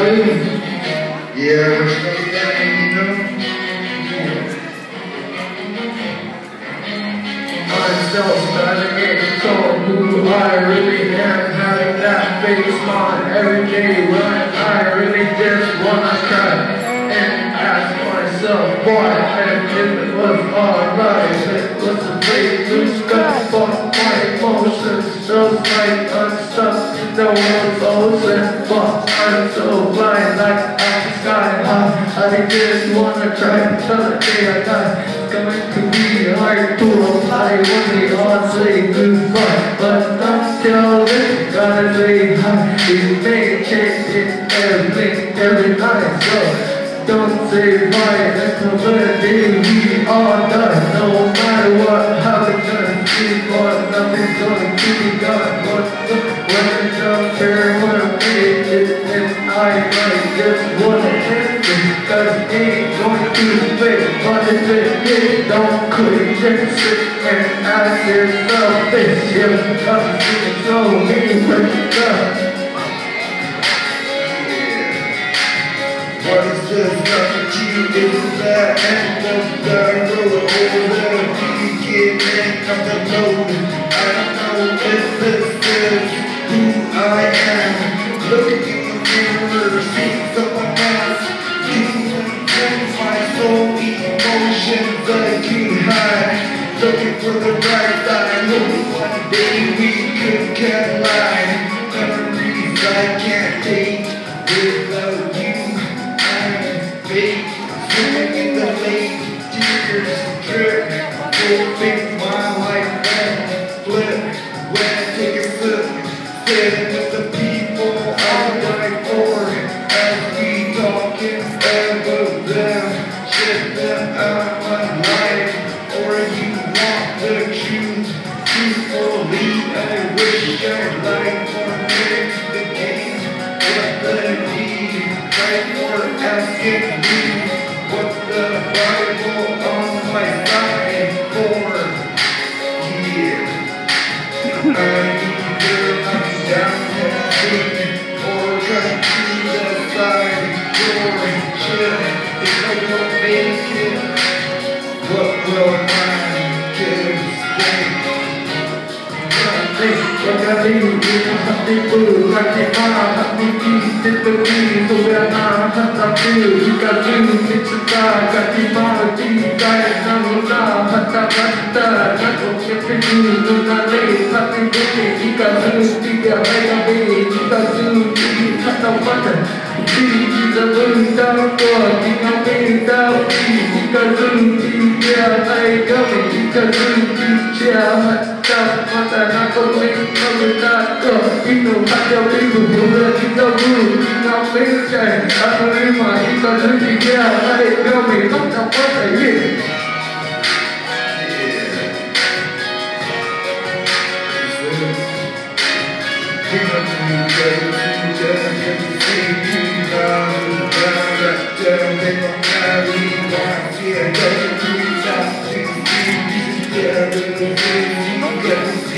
started. Yeah, we're stuck down, you know. Starting to get told who I really am, having that face on every day when I really just wanna cry and ask myself why and it was alright, it was a way to cut off my emotions, feels like I'm stuck in the world's ocean, but I'm so blind like I'm sky high. I just wanna try till the day I die. It's going to be hard to apply when we all say goodbye, but until then, gotta say hi. We may change it every every night, so. Don't say the day we all die. No matter what happens, we want nothing's going to be done. But when it comes here, when I make it, and I might just wanna end it. Cause it ain't going to wait. But if it is, don't quit. Just sit and ask yourself this. If I'm feeling so mean, but God. Of the road? I know if this is who I am. Looking in the mirror, seeing someone else. Things my soul, emotions can hide. Looking for the right side, hoping one day we could collide. Memories I can't take without you. I'm fake, swimming in the lake, tears drip, hoping asking me, what's the Bible on my side for? Yeah. I either I'm down and sleep or trying to decide your shit. If I don't make it, what will my kids think? feel You. got dreams, it's a god Got the I'm Hatta hatta, that's what you're feeling Do not lay, happy day You got dreams, you got right away You got dreams, you got hatta hatta You I hatta hatta Kingdom, Kingdom, Kingdom, Kingdom, Kingdom, Kingdom, Ngọc Mỹ Trời, đã có lý mà khi còn dưới chị kia, ta định đưa mình tóc trong quá thể hiện. Yeah,